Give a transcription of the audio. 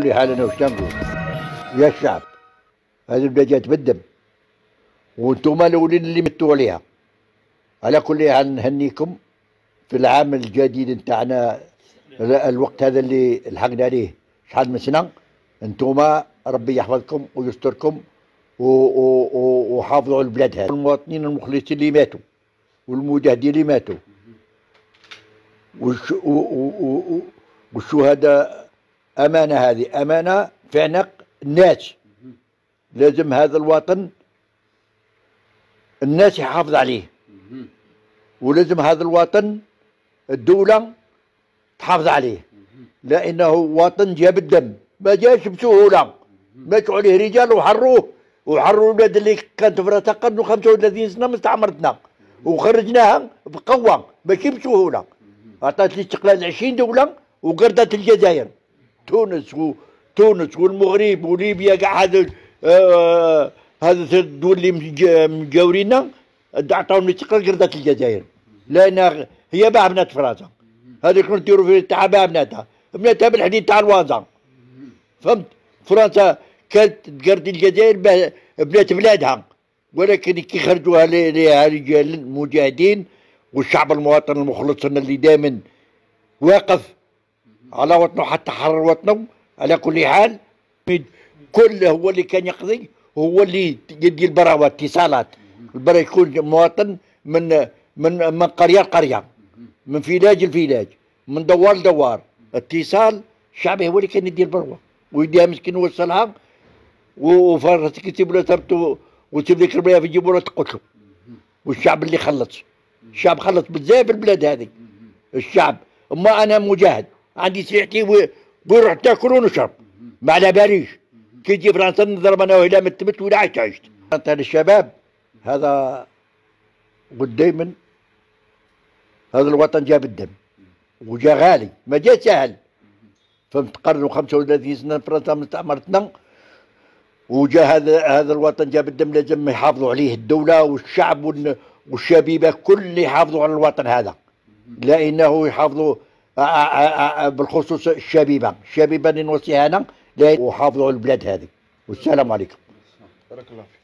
اللي حالنا وش نقول؟ يا الشعب هذه البلاد بالدم. وأنتم الأولين اللي متوا عليها. على كل حال نهنيكم في العام الجديد نتاعنا الوقت هذا اللي لحقنا عليه شحال من سنة. أنتم ربي يحفظكم ويستركم وحافظوا على البلاد هذه. المواطنين المخلصين اللي ماتوا والمجاهدين اللي ماتوا. والشهداء أمانة هذه. أمانة في عنق الناس لازم هذا الوطن الناس يحافظ عليه. ولازم هذا الوطن الدولة تحافظ عليه. لأنه وطن جاب الدم. ما جاش بسهولة. ماتوا عليه رجال وحروه. وحروا البلاد اللي كانت في راسها قبل 35 سنة مستعمرتنا. وخرجناها بقوة. ماشي بسهولة. عطات الاستقلال 20 دولة وقردت الجزائر. تونس و تونس والمغرب وليبيا كاع هذا آه هذا الدول اللي مجاورينا عطاهم الاستقلال قردت الجزائر. لأن هي باع بنات فرنسا. هذه كنت ديروا في تاع باع بناتها. بناتها بالحديد تاع الوازا. فهمت؟ فرنسا كانت تقرد الجزائر بنات بلادها. ولكن كي خرجوها لرجال المجاهدين والشعب المواطن المخلص اللي دائما واقف على وطنه حتى حرر وطنه على كل حال كل هو اللي كان يقضي هو اللي يدي البراوة اتصالات. البرا يكون مواطن من من من قرية لقرية. من فيلاج لفيلاج. من دوار لدوار. اتصال الشعبي هو اللي كان يدي البروة ويديها مسكين ويوصلها. وفرتك يسيب له ثبته وتسيب ذيك البيا يجيبوا له تقتله. والشعب اللي خلص. الشعب خلص بزاف البلاد هذه. الشعب. أما أنا مجاهد. عندي سلعتي ويروح تاكل ونشرب. ما على باليش. كي تجي فرنسا نضرب أنا وهلا متمت ولا عشت عشت هذا الشباب هذا دايما هذا الوطن جاب الدم. وجا غالي. ما جا سهل. فهمت قرن 35 سنة فرنسا مستعمرتنا وجا هذا هذا الوطن جاب الدم لازم يحافظوا عليه الدولة والشعب والشبيبة كل يحافظوا على الوطن هذا. لأنه يحافظوا بالخصوص الشبيبة. الشبيبة اللي نوصيها أنا وحافظوا البلاد هذه. والسلام عليكم. بارك الله فيك.